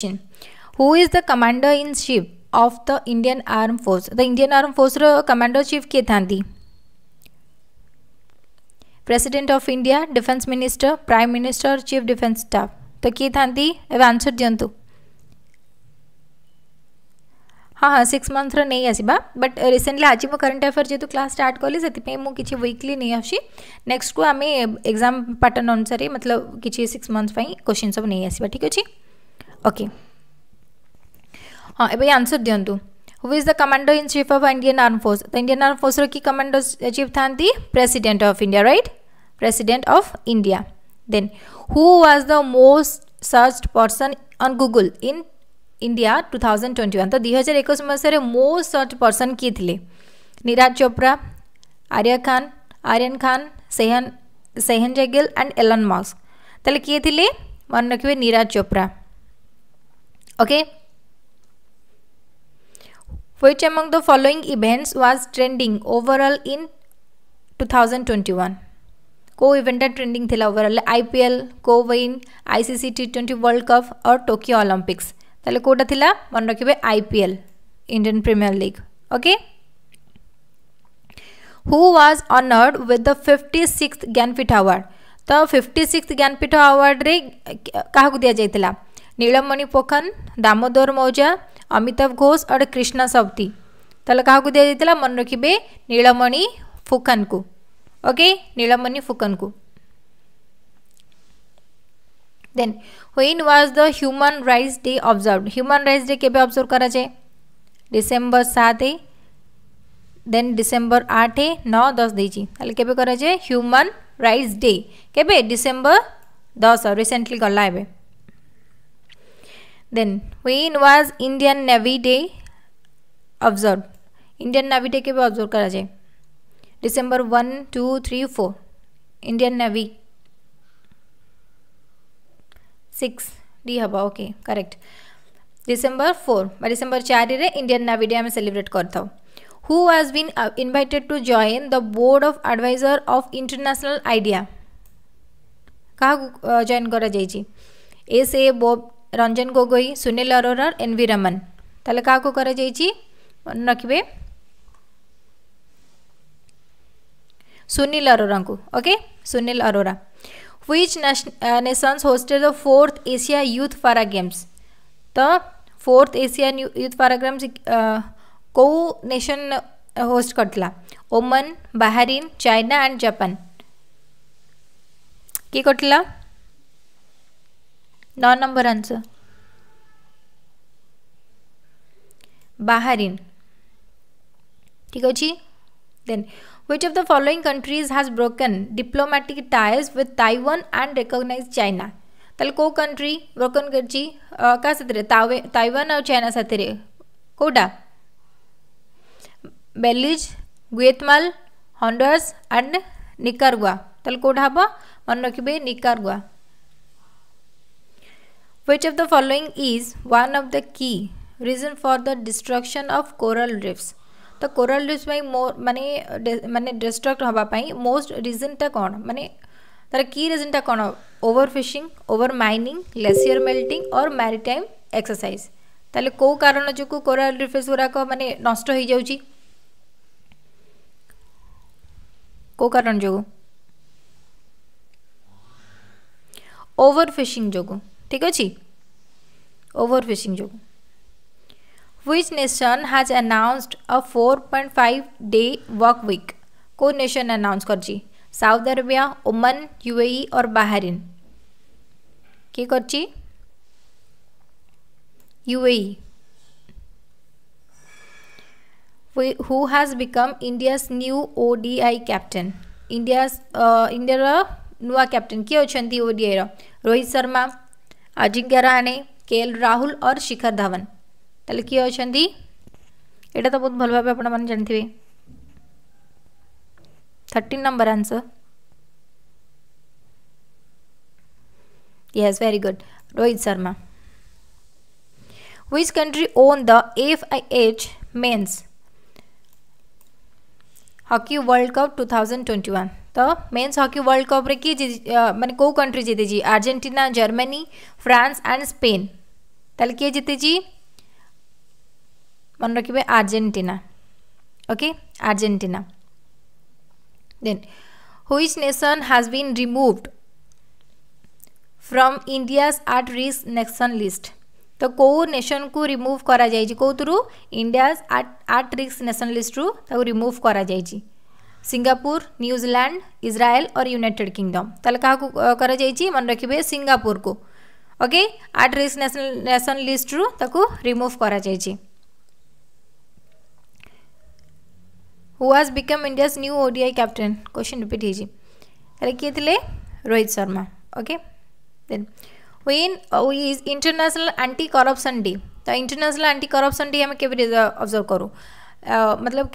Question who is the commander in chief of the Indian arm force the Indian arm force commander chief किए था president of India defence minister prime minister chief defence staff तो किए था answer दिंतु हाँ हाँ six month रही आसवा but recently आज मुझे करेन्ट अफेयर जेहतु क्लास स्टार्ट कली से मुझे विकली नहीं आसी नेक्स्ट को आम एग्ज़ाम पैटर्न अनुसार मतलब किसी सिक्स मंथ्स क्वेश्चन सब नहीं आस ठीक अच्छे ओके हाँ एवं answer दिंतु who is the commander in chief of Indian arm force तो इंडियन आर्म फोर्स कि कमांडर चीफ था president of India right president of India then who was the most search person on Google in India two thousand twenty one तो दुई हज़ार एक मसीह most search person किए थे Neeraj Chopra Arya Khan Aryan Khan Shehnaaz Shehnaaz Gill and Elon Musk तेल किए थे मन रखिए Neeraj Chopra okay? Which among the following events was trending overall in 2021 को इवेंट ट्रेंडिंग थिला overall IPL CoWIN ICC T twenty World Cup और Tokyo Olympics ताले कोटा थिला मन रखिबे IPL Indian Premier League okay who was honoured with the 56th Jnanpith award तो 56th Jnanpith award रे काहा को दिया जायतिला नीलमणि पोखन दामोदर मौजा अमिताभ घोष और कृष्णा सवती ताले क्या दि जाता मन रखिए नीलमणि फुकन को. ओके नीलमणि फुकन को. Then when was the human rights day observe human rights day के ऑब्ज़र्व करा जाए? डिसेम्बर सात देन डिसेम्बर आठ नौ, दस देती के ह्यूमन राइट्स डे के डिसेम्बर दस रिसेंटली एवं then when was indian navy day observed. Indian navy day केबे ऑब्ज़र्व करा जाए December one two three four Indian navy six D hmm okay correct December four December चार Indian navy day आम celebrate करता who has been invited to join the board of advisor of international idea क्या join करा S A Bobde Ranjan Gogoi, Sunil Arora, N V Ramana. ताले क्या मन रखिए Sunil Arora okay? Sunil Arora. Which nations hosted the fourth Asia youth para games तो fourth Asia youth para games कौ nation host करता Oman, Bahrain, China and Japan किए करता नौ number answer Bahrain ठीक अच्छे then which of the following countries has broken diplomatic ties with Taiwan and recognized China ତାହେଲେ କେଉଁ country broken କରିଛି କାହା ସାଥିରେ ତାଇୱାନ ଆଉ ଚାଇନା ସାଥିରେ କେଉଁଟା ବେଲିଜ୍ ଗୁଏତମାଲ ହଣ୍ଡର୍ସ ଆଣ୍ଡ ନିକାରଗୁଆ ତାହେଲେ କେଉଁଟା ହେବ ମନେ ରଖିବେ ନିକାରଗୁଆ Which of the following is one of the key reason for the destruction of coral reefs? तो कोराल रिफ्स माने माने डिस्ट्रक्ट हाँपाई मोस्ट रिजनटा कौन? माने तार की रिजनटा कौन? Over fishing over mining glacier melting और मैरिटाइम एक्सरसाइज ताले कौ कारण जो कोराल रिफ्स गुराक माने नष्ट हो जाउची? कौ कारण जो ओवर फिशिंग जो ठीक अच्छे ओवर फिशिंग जो which nation has announced a four point five day work week कौन नेशन अनाउंस कर साउथ अरेबिया ओमन यूए और बाहरीन के कर UAE who has become India new O D captain India India नुआ captain किए अच्छा ODI Rohit Sharma Ajinkya Rahane K L Rahul और शिखर धवन ताले किए अच्छा यहाँ तो बहुत भल भाव आप जानते thirteen number answer yes, very good. Rohit sharma. Which country own the fih men's hockey World Cup 2021 तो मेन्स हॉकी वर्ल्ड कप रे किए माने को country जीतीची Argentina Germany France and Spain ताले किए जीती मन रखिए Argentina okay Argentina which nation has been removed from India's at risk nation list? तो कौ नेशन को रिमूव करा जाइए कौतु India at risk nation list रु रिमूव करा जाइए सिंगापुर, न्यूजीलैंड इज्राएल और यूनाइटेड किंगडम। जाइए मन रखिए सिंगापुर को। Okay? At risk nation list रु रिमूव करा who has become India's new ODI captain question repeat होती किए थे Rohit Sharma okay then is international anti corruption day तो इंटरनेशनल आंटी करप्शन डे आम के अब्जर्व करूँ? मतलब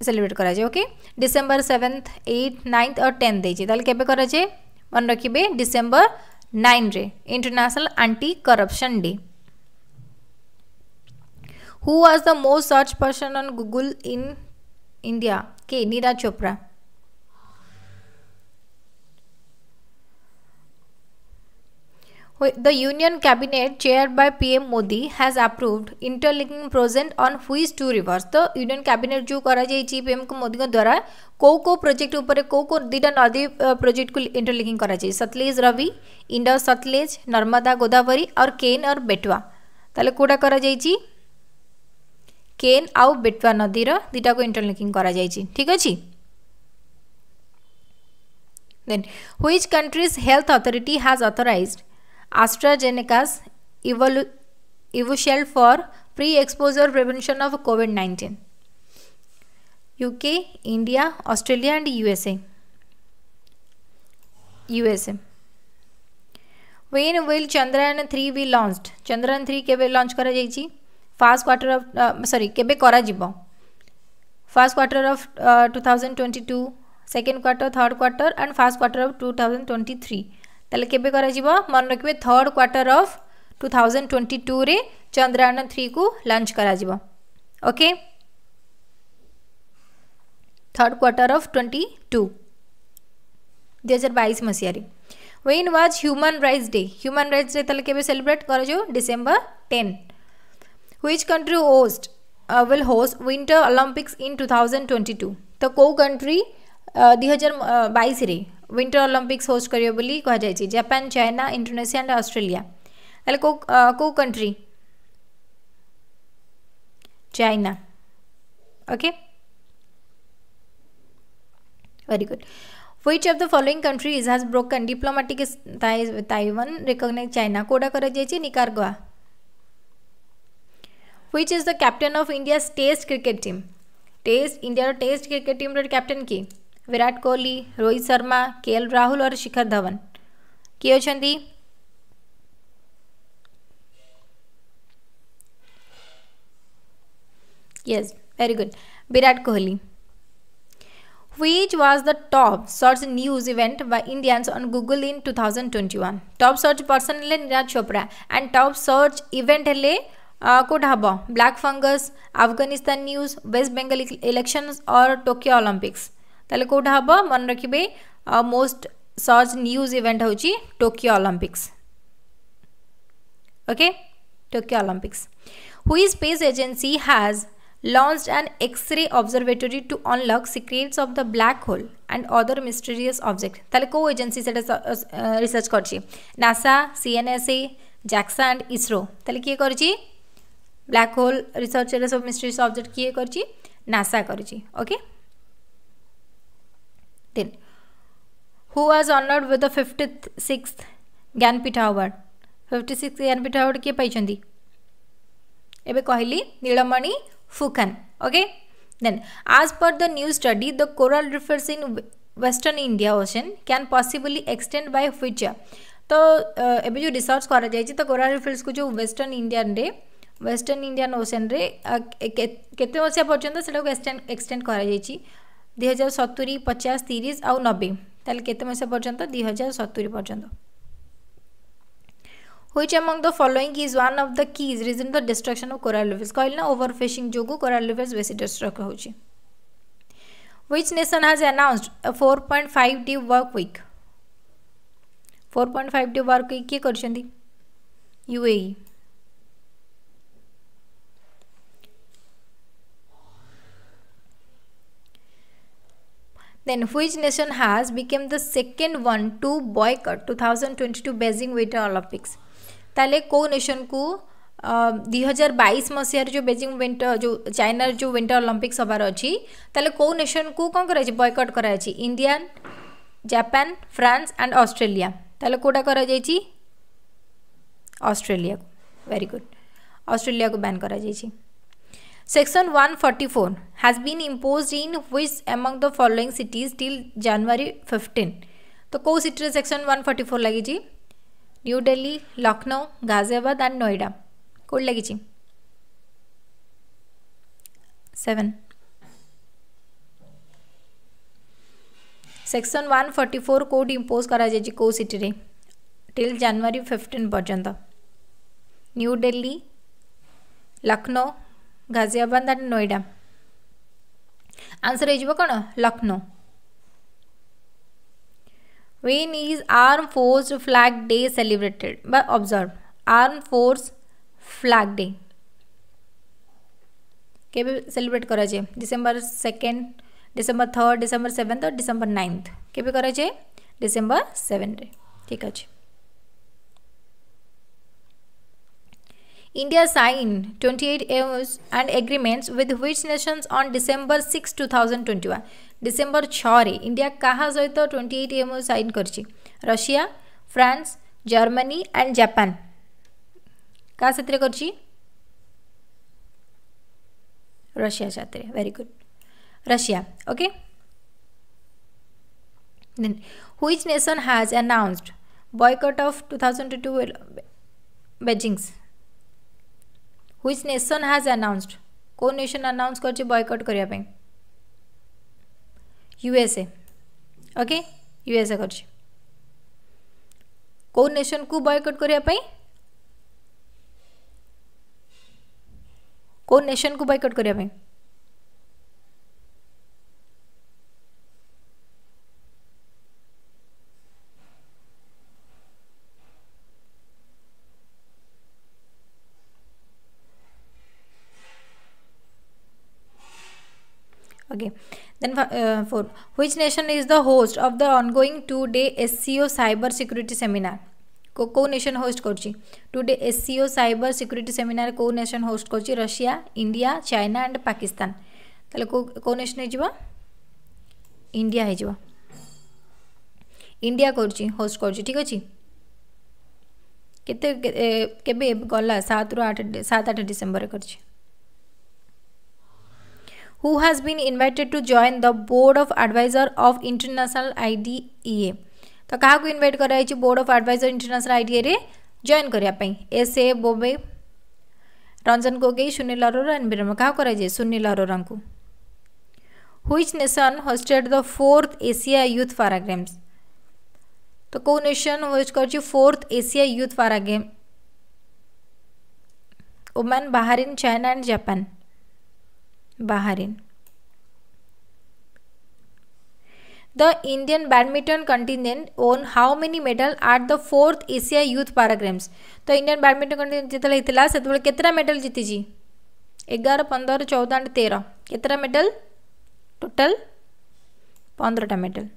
सेलिब्रेट कराए okay December seventh eight ninth और टेन्थ देते के कराए मन रखिए डिसेम्बर नाइन रे international anti corruption day who was the most search person on Google in India के Neeraj Chopra. The Union Cabinet chaired by PM Modi has approved interlinking project on which two rivers. तो union cabinet जो करा जाइए PM को मोदी द्वारा को को project ऊपर को को दुटा नदी प्रोजेक्ट को इंटरलिंकिंग करा जाइए सतलेज रवि इंडस सतलेज नर्मदा गोदावरी और केन और बेटवा ताले कोडा करा जाइए କେନ୍ ଆଉ ବେଟୱା ନଦୀର ଦୁଇଟାକୁ ଇଣ୍ଟରଲିଙ୍କିଂ କରାଯାଇଛି ଠିକ୍ ଅଛି then which countries health authority has authorised AstraZeneca's Evusheld for pre-exposure prevention of COVID-19. UK, India, Australia and USA. USA. When will Chandrayaan 3 be launched? Chandrayaan 3 केवे लॉन्च करा जाइए फास्ट क्वार्टर अफ सरी केबे करा जिवो first quarter of 2022 second quarter third quarter and fourth quarter of 2023 ताले जिवो मन रखिबे थर्ड क्वार्टर अफ 2022 रे चंद्रयान 3 को लॉन्च करा ओके थर्ड क्वार्टर अफ 22 2022 मसिया रे when was human rights day human rights day ताले केबे सेलिब्रेट करा जो December 10 which country host uh, will host winter olympics in 2022 तो कौ कंट्री दुई हज़ार बैस विंटर ओलंपिक्स होस्ट कर Japan, China Indonesia and Australia. को को country China. Okay? Very good which of the following countries has broken diplomatic Taiwan recognise China कोडा कर Nicaragua. Which is the captain of India test cricket team test India test cricket team captain किए Virat Kohli Rohit Sharma K L Rahul और ଶିଖର ଧୱନ କିଏ ଅଛନ୍ତି yes very good virat kohli which was the top search news event by indians on google in 2021 top search person ହେଲେ ନିରାଜ Chopra and top search event ହେଲେ कौटा हम black fungus Afghanistan news West Bengal election और Tokyo Olympics ताले कौटा हम मन रखिए most search news event हूँ Tokyo Olympics okay Tokyo Olympics which space agency has launched an X-ray observatory to unlock secrets of the black hole and other mysterious objects. ताले को agency से research करची? NASA CNSA JAXA and ISRO किए करची? Black hole research सब mystery subject किए कर NASA कर okay then. Who was honoured with the fifty six Jnanpith award fifty six Jnanpith award किए पाई एवं कहली नीलमणि Phukan okay then as per the new study the coral reefs in western India ocean can possibly extend by future तो एवं जो research कराई तो Koral reefs को जो वेस्टर्न इंडिया रे वेस्टर्न इंडियान ओशन रे केते मसीहा पर्यंत से एक्सटेंड कर हज़ार सतुरी पचास तीस आउ नबे केते मसीहा पर्यंत दुई हज़ार सतुरी पर्यंत which among the following is one of the keys reason the destruction of coral reefs कहल ना overfishing जोगु coral reefs बेसी डिस्ट्रक्ट होची which nation has announced a 4.5 day work week 4.5 day work week किए करछंदी UAE then which nation has become the second one to boycott 2022 beijing winter olympics ତାହେଲେ କେଉଁ ନେସନକୁ ଦୁଇ ହଜାର ବାଇଶ ମସିହାରେ ଯେଉଁ ବେଜିଂ ୱିଣ୍ଟର ଯେଉଁ ଚାଇନାର ଯେଉଁ ୱିଣ୍ଟର ଅଲମ୍ପିକ୍ସ ହେବାର ଅଛି ତାହେଲେ କେଉଁ ନେସନକୁ କ'ଣ କରାଯାଇଛି ବୟକଟ୍ କରାଯାଇଛି Indian Japan France and Australia ତାହେଲେ କେଉଁଟା କରାଯାଇଛି ଅଷ୍ଟ୍ରେଲିଆକୁ ଭେରି ଗୁଡ୍ ଅଷ୍ଟ୍ରେଲିଆକୁ ବ୍ୟାନ୍ କରାଯାଇଛି Section 144 has been imposed in which among the following cities till January 15? तो कौ सिटी सेक्शन 144 लगी न्यू दिल्ली लखनऊ गाजियाबाद एंड नोएडा कौट लगी सेवेन सेक्शन 144 कोड इम्पोज करा कौ सिटी टिल जनवरी 15 पर्यंत। न्यू दिल्ली लखनऊ गाजियाबाद एंड नोएडा। आंसर हो कौन Lucknow when is armed force flag day celebrated? by observe, armed force day केबे सेलिब्रेट करा जाए December second December third December seventh और डिसेंबर नाइन्थ करा जाए सेवेन ठीक अच्छे India signed 28 MOUs and agreements with which nations on December 6, 2021. December छः India क्या सहित ट्वेंटी एट एम सैन कर Russia France Germany and Japan क्या से कर रशिया साथ very good Russia okay then which nation has announced boycott of 2022 beijing's nation has announced को नेसन आनाउन्स कर बयकट करने यूएसए ओके यूएसए कर कौन नेशन को बॉयकट करने कौ नेशन को बॉयकट करने okay then uh, four. Which nation is the host of the ongoing two day sco cyber security seminar? को नेशन होस्ट कर today S C O cyber security seminar कौ nation host कर Russia India China and Pakistan ताले कौ nation हो India हो India कर host कर ठीक अच्छे केते गला? सात रु आठ सात आठ डिसेम्बर कर who has been invited to join the board of advisor of international IDEA तो क्या इनवाइट कराई board of advisor international IDA रे जॉइन करने एस ए बोबे रंजन गोगई सुनील अरोरा एंड बीरम क्या कराई सुनील अरोरा को which nation hosted the fourth Asia youth para games तो कौ नेशन होस्ट कर fourth Asia youth para game Oman Bahrain China and Japan The Indian badminton contingent won how many medal at the fourth Asia Youth Para Games? तो Indian badminton contingent जितने होता से केतरा medal जीति एगार पंदर चौदह and तेरह केतरा मेडल टोटाल पंद्रटा मेडल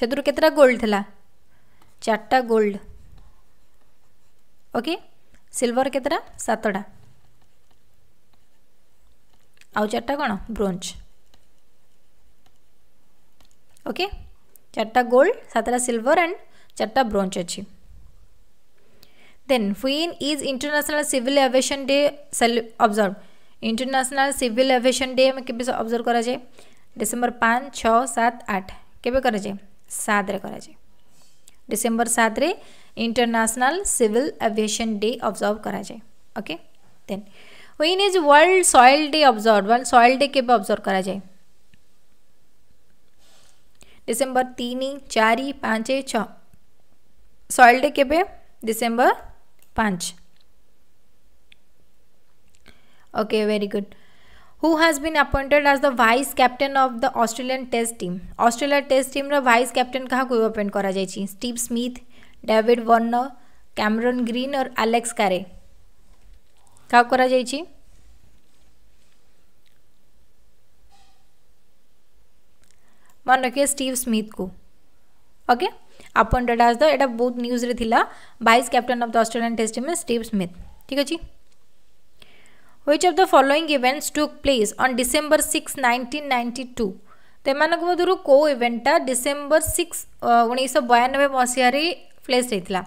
से केतरा गोल्ड थिला? चार्टा गोल्ड ओके सिल्वर केतरा? सातटा। आउ चार्टा कौन ब्रोंज ओके चार्टा गोल्ड सातटा सिल्वर एंड चार्टा ब्रोंज अच्छी then when is international civil aviation day observe international civil aviation day आम के ऑब्ज़र्व करा जाए डिसेम्बर पाँच छः सात आठ के करा जाए सात रे करा जाए डिसेम्बर सात रे इंटरनेशनल सिविल एविएशन करा when is world soil day observe world soil day के ऑब्ज़र्व करा डिसेम्बर तीन चार पाँच छ सॉइल डे के डिसेम्बर पाँच okay very good who has been appointed as the vice captain of the Australian test team Australia test team vice captain क्या appoint करा Steve Smith David Warner Cameron Green और Alex Carey क्या मन रखिए Steve Smith को okay appointed as the एटा बहुत news रे थिला vice captain of the Australian test team Steve Smith ठीक अछि which of the following events took place on December 6 1992 तेमानक मधुर को इवेंटा डिसेम्बर सिक्स उन्नीस बयानबे मसीह प्लेस होता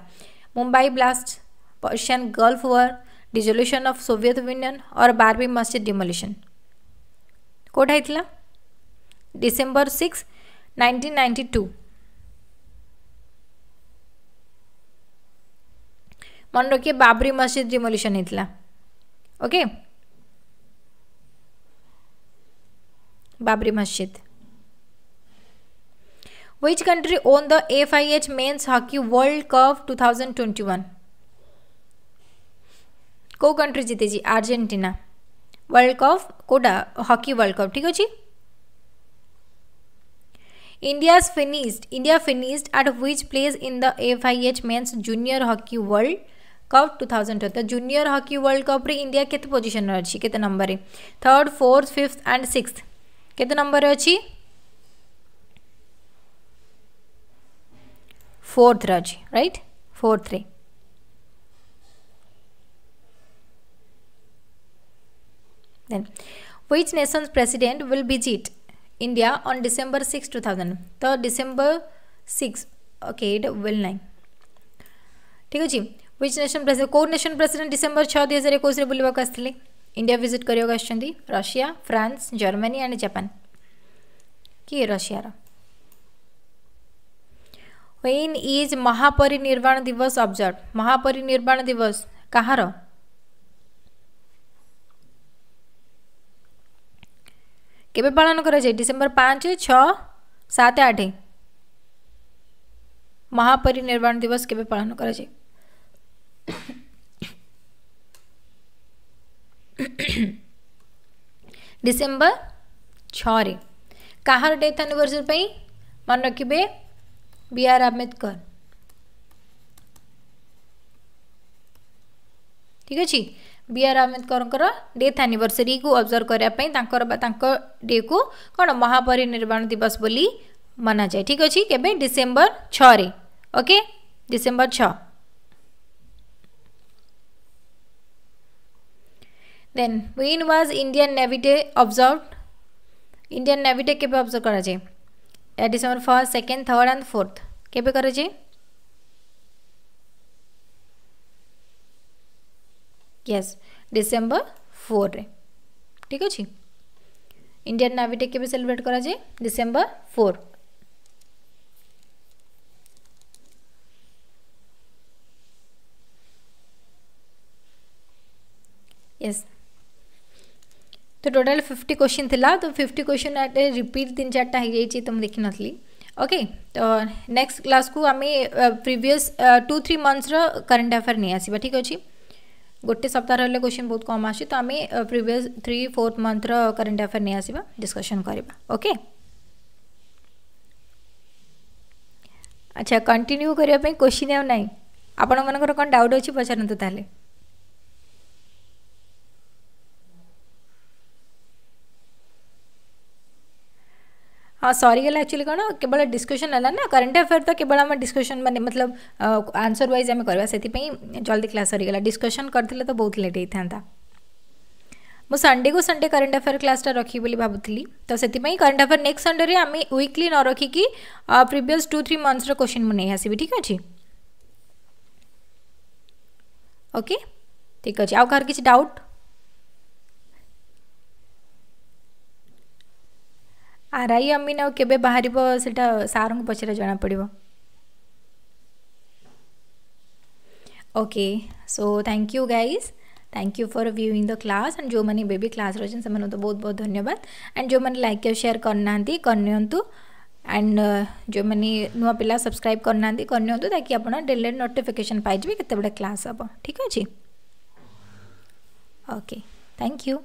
Mumbai blast Persian Gulf war dissolution of Soviet Union और Babri Masjid demolition कौटा होता December six nineteen ninety two मन रखिए बाबरी मस्जिद डिमोलिशन होता ओके बाबरी मस्जिद Which country won the FIH Men's Hockey World Cup 2021? को कंट्री जीते आर्जेंटीना वर्ल्ड कप कोटा हॉकी वर्ल्ड कप ठीक अच्छे India finished India finished at which place in the FIH men's junior hockey world cup 2020 junior hockey world cup रे India केते position अछि केते number third fourth fifth and sixth केते number अछि fourth रे अछि राइट फोर्थ रे then, which nation's president will visit india on december 6 2000 तो december 6 okay, it will नहीं ठीक अच्छे which nation president कौ नेशन प्रेसिडेंट डिसेम्बर छः दुई हज़ार एक बुलवाक आसते इंडिया विज़िट करने Russia France Germany and Japan किए रशियार when is महापरिनिर्वाण दिवस ऑब्ज़र्व महापरिनिर्वाण दिवस कହାର के पालन कराए डिसेम्बर पाँच छ सात आठ महापरिनिर्वाण दिवस के पालन कर डिसेम्बर छह डेथ एनिवर्सरी मन रखिए बी आर आम्बेदकर ठीक अच्छे बी आर आम्बेडकर डेथ आनिभर्सरी को अब्जर्व करने डे को कौन महापरिनिर्वाण दिवस बोली मना जाए ठीक अच्छे के डिसेम्बर छे ओके डिसेम्बर छ then when was Indian navy day observe Indian navy day के ऑब्ज़र्व करा December first second third and fourth के यस डिसेम्बर फोर ठीक अच्छे इंडियन नावी डे के सेलिब्रेट करा जाए डिसेम्बर फोर यस तो टोटाल फिफ्टी क्वेश्चन थिला तो फिफ्टी क्वेश्चन रिपीट तीन चार्टा हो तो मुझे देखी नी ओके तो नेक्स्ट क्लास को आम previous two three months current affair नहीं आसवा ठीक अच्छे गोटे सप्ताह रहा क्वेश्चन बहुत कम आसी तो आम प्रिवियस थ्री फोर्थ मंथर करेन्ट अफेयर नहीं आसवा डिस्कसन करवा ओके अच्छा कंटिन्यू करने क्वेश्चन आउ ना आपण मनकर कौन डाउट अच्छी पचारतु हाँ सरीगला एक्चुअली कौन केवल डिस्कसन है ना करेन्ट अफेयर तो केवल आम डिस्कसन मैंने मतलब आंसर वाइज आम करवा से जल्दी क्लास सरीगला डिस्कसन करते तो बहुत लेट होता मु संडे को संडे करेन्ट अफेयर क्लासटा रखी भावुली तो से करेन्ट अफेयर नेक्स्ट संडे आम वीकली न रखिकी previous two three months question मुझे आसबि ठीक अच्छे ओके ठीक अच्छे आउ कहार किसी आर आई अमीन के बाहर से को पचर जना पड़ okay so thank you guys thank you for viewing the class and जो मैंने बेबी क्लास रही से बहुत बहुत धन्यवाद एंड जो मैंने लाइक और शेयर करना करनी एंड जो मैंने नुआ पिला सब्सक्राइब करना करनी ताकि आप डेली नोटिफिकेशन पाइबे के क्लास हम ठीक अच्छे ओके थैंक यू